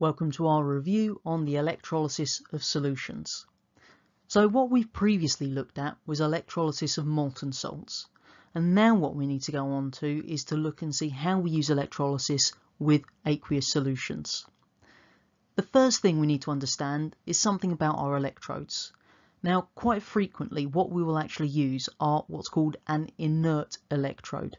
Welcome to our review on the electrolysis of solutions. So what we've previously looked at was electrolysis of molten salts and now what we need to go on to is to look and see how we use electrolysis with aqueous solutions. The first thing we need to understand is something about our electrodes. Now quite frequently what we will actually use are what's called an inert electrode.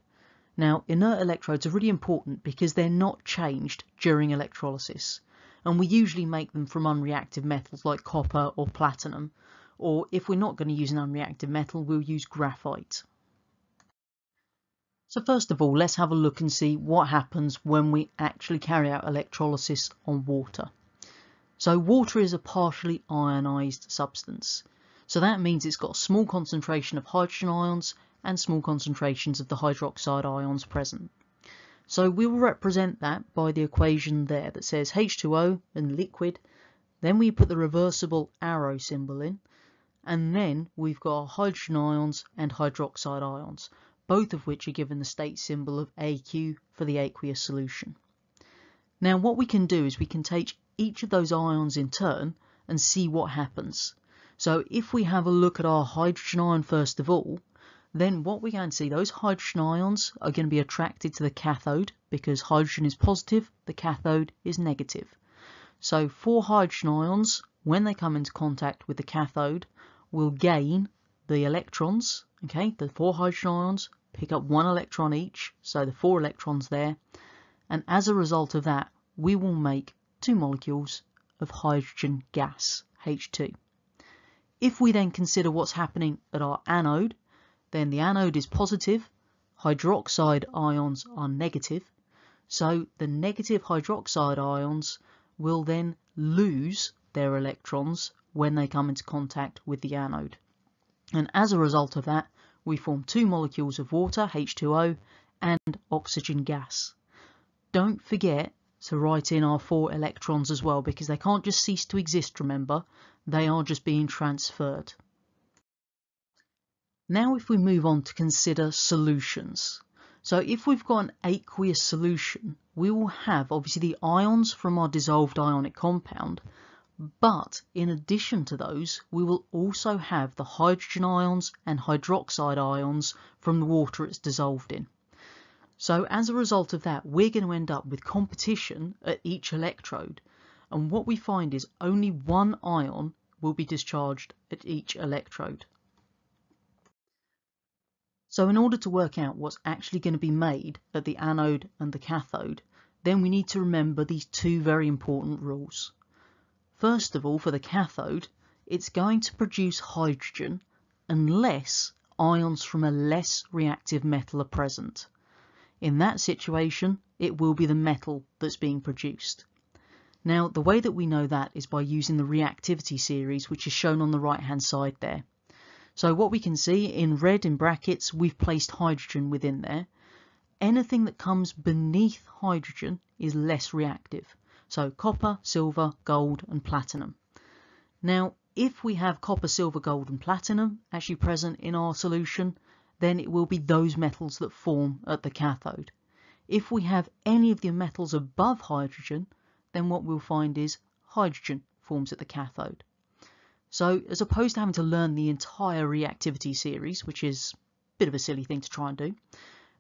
Now inert electrodes are really important because they're not changed during electrolysis and we usually make them from unreactive metals like copper or platinum or if we're not going to use an unreactive metal we'll use graphite. So first of all let's have a look and see what happens when we actually carry out electrolysis on water. So water is a partially ionized substance so that means it's got a small concentration of hydrogen ions and small concentrations of the hydroxide ions present. So we will represent that by the equation there that says H2O and liquid. Then we put the reversible arrow symbol in. And then we've got hydrogen ions and hydroxide ions, both of which are given the state symbol of AQ for the aqueous solution. Now what we can do is we can take each of those ions in turn and see what happens. So if we have a look at our hydrogen ion first of all, then what going to see, those hydrogen ions are going to be attracted to the cathode because hydrogen is positive, the cathode is negative. So four hydrogen ions, when they come into contact with the cathode, will gain the electrons, okay, the four hydrogen ions pick up one electron each, so the four electrons there, and as a result of that, we will make two molecules of hydrogen gas, H2. If we then consider what's happening at our anode, then the anode is positive, hydroxide ions are negative, so the negative hydroxide ions will then lose their electrons when they come into contact with the anode. And as a result of that, we form two molecules of water, H2O, and oxygen gas. Don't forget to write in our four electrons as well because they can't just cease to exist, remember, they are just being transferred. Now if we move on to consider solutions. So if we've got an aqueous solution, we will have obviously the ions from our dissolved ionic compound, but in addition to those, we will also have the hydrogen ions and hydroxide ions from the water it's dissolved in. So as a result of that, we're going to end up with competition at each electrode. And what we find is only one ion will be discharged at each electrode. So in order to work out what's actually going to be made at the anode and the cathode, then we need to remember these two very important rules. First of all, for the cathode, it's going to produce hydrogen unless ions from a less reactive metal are present. In that situation, it will be the metal that's being produced. Now, the way that we know that is by using the reactivity series, which is shown on the right hand side there. So what we can see in red in brackets, we've placed hydrogen within there. Anything that comes beneath hydrogen is less reactive. So copper, silver, gold and platinum. Now, if we have copper, silver, gold and platinum actually present in our solution, then it will be those metals that form at the cathode. If we have any of the metals above hydrogen, then what we'll find is hydrogen forms at the cathode. So as opposed to having to learn the entire reactivity series, which is a bit of a silly thing to try and do,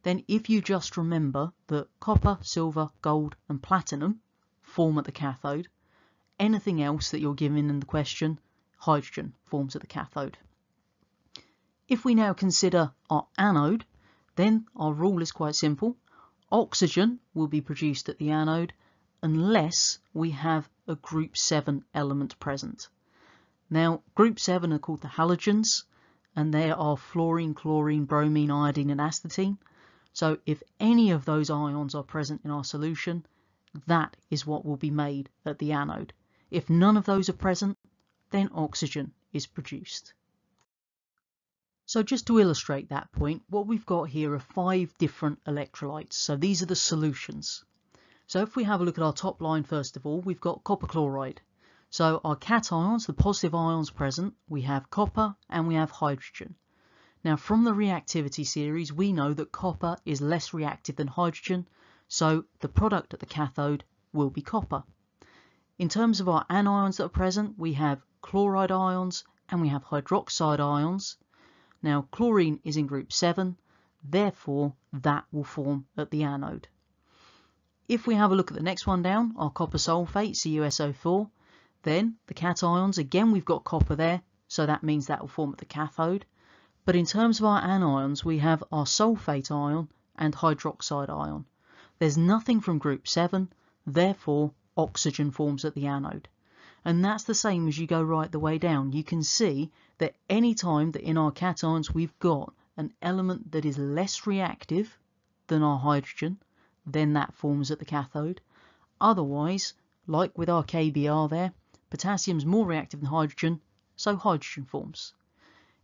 then if you just remember that copper, silver, gold and platinum form at the cathode, anything else that you're given in the question, hydrogen forms at the cathode. If we now consider our anode, then our rule is quite simple. Oxygen will be produced at the anode unless we have a group 7 element present. Now, group 7 are called the halogens, and they are fluorine, chlorine, bromine, iodine, and astatine. So if any of those ions are present in our solution, that is what will be made at the anode. If none of those are present, then oxygen is produced. So just to illustrate that point, what we've got here are five different electrolytes. So these are the solutions. So if we have a look at our top line first of all, we've got copper chloride. So our cations, the positive ions present, we have copper and we have hydrogen. Now from the reactivity series, we know that copper is less reactive than hydrogen, so the product at the cathode will be copper. In terms of our anions that are present, we have chloride ions and we have hydroxide ions. Now chlorine is in group 7, therefore that will form at the anode. If we have a look at the next one down, our copper sulfate, CuSO4, then the cations, again we've got copper there, so that means that will form at the cathode. But in terms of our anions, we have our sulfate ion and hydroxide ion. There's nothing from group 7, therefore oxygen forms at the anode. And that's the same as you go right the way down. You can see that any time that in our cations we've got an element that is less reactive than our hydrogen, then that forms at the cathode. Otherwise, like with our KBr there, potassium's more reactive than hydrogen, so hydrogen forms.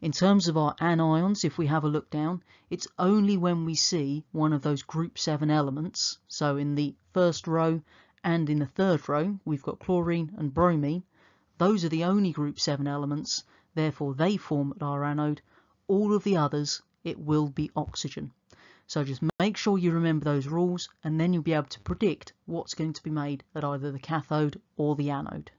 In terms of our anions, if we have a look down, it's only when we see one of those group 7 elements, so in the first row and in the third row we've got chlorine and bromine, those are the only group 7 elements, therefore they form at our anode. All of the others, it will be oxygen. So just make sure you remember those rules and then you'll be able to predict what's going to be made at either the cathode or the anode.